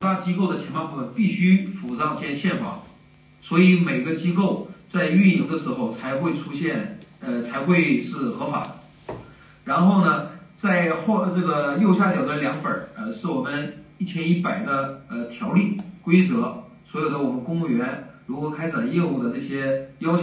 大机构的前半部分必须附上建宪法，所以每个机构在运营的时候才会出现，呃，才会是合法的。然后呢，在后这个右下角的两本，呃，是我们一千一百的呃条例规则，所有的我们公务员如何开展业务的这些要求。